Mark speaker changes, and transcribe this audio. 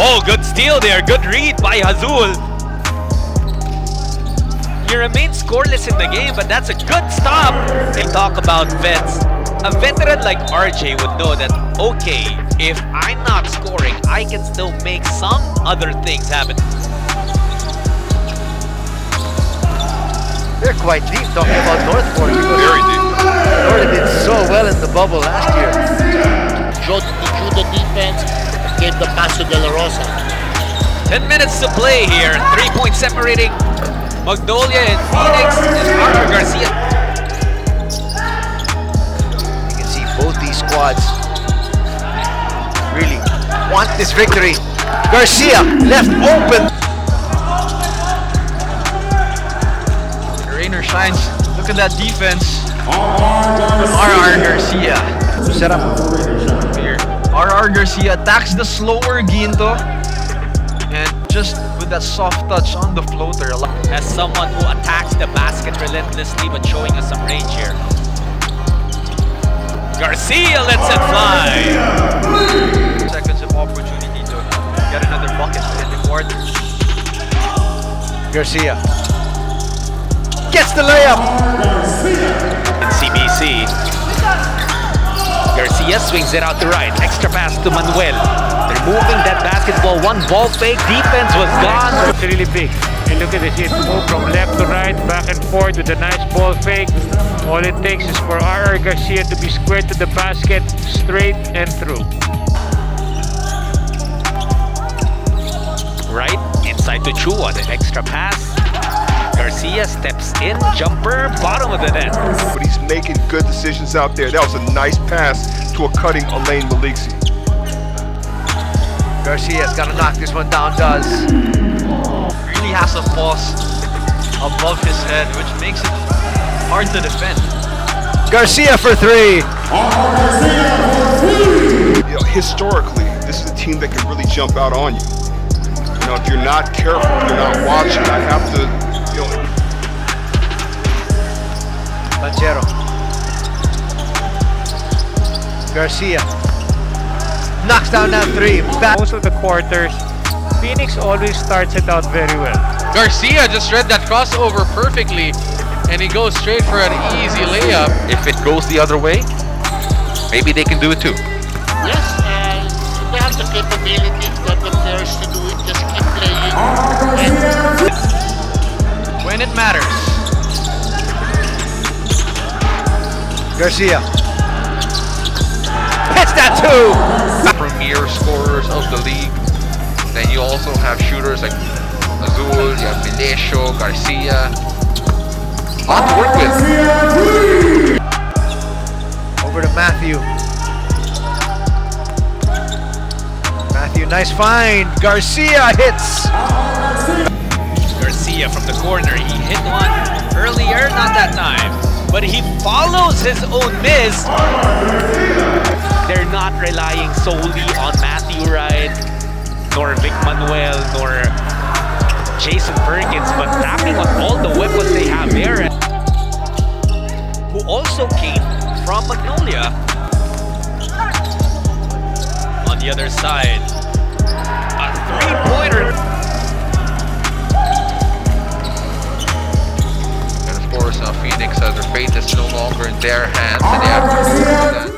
Speaker 1: Oh, good steal there. Good read by Jazul. He remains scoreless in the game, but that's a good stop. They talk about vets. A veteran like RJ would know that, okay, if I'm not scoring, I can still make some other things happen.
Speaker 2: They're quite deep talking about Northport.
Speaker 3: Very deep.
Speaker 2: North did so well in the bubble last year.
Speaker 4: Showed the defense, gave the Rosa.
Speaker 1: 10 minutes to play here. Three points separating Magnolia and Phoenix and Arthur Garcia.
Speaker 2: You can see both these squads really want this victory. Garcia left open.
Speaker 5: Rainer shines. Look at that defense. RR Garcia.
Speaker 2: Set up.
Speaker 5: Here. RR Garcia attacks the slower Ginto. And just with that soft touch on the floater.
Speaker 1: As someone who attacks the basket relentlessly but showing us some range here. Garcia lets it fly.
Speaker 5: Seconds of opportunity to get another bucket in the court.
Speaker 2: Garcia gets the layup.
Speaker 1: In CBC. Garcia swings it out to right. Extra pass to Manuel. They're moving that basketball. One ball fake. Defense was gone.
Speaker 6: It's really big. And look at this, it moved from left to right, back and forth with a nice ball fake. All it takes is for RR Garcia to be squared to the basket, straight and through.
Speaker 1: Right inside to Chua. The extra pass. Garcia steps in. Jumper. Bottom of the net.
Speaker 3: But he's making good decisions out there. That was a nice pass to a cutting Allein Maliksi.
Speaker 2: Garcia's got to knock this one down, does.
Speaker 5: Really has a pause above his head, which makes it hard to defend.
Speaker 2: Garcia for three.
Speaker 3: You know, historically, this is a team that can really jump out on you. You know, if you're not careful, if you're not watching, I have to, you know,
Speaker 2: Banchero. Garcia. Knocks down that three. Back.
Speaker 6: Most of the quarters, Phoenix always starts it out very well.
Speaker 7: Garcia just read that crossover perfectly and he goes straight for an easy layup.
Speaker 8: If it goes the other way, maybe they can do it too.
Speaker 4: Yes, and they have the capability, they have the players to do it. Just
Speaker 2: Garcia. Hits that two.
Speaker 8: Premier scorers of the league. Then you also have shooters like Jazul, you have Milecio, Garcia. A lot to work with.
Speaker 2: Over to Matthew. Matthew, nice find. Garcia hits.
Speaker 1: Garcia from the corner. He hit one earlier, not that time. But he follows his own miss. They're not relying solely on Matthew Wright, nor Vic Manuel, nor Jason Perkins, but tapping on all the weapons they have there. Who also came from Magnolia. On the other side, a three-pointer.
Speaker 8: Fate is no longer in their hands, and they have to ah, that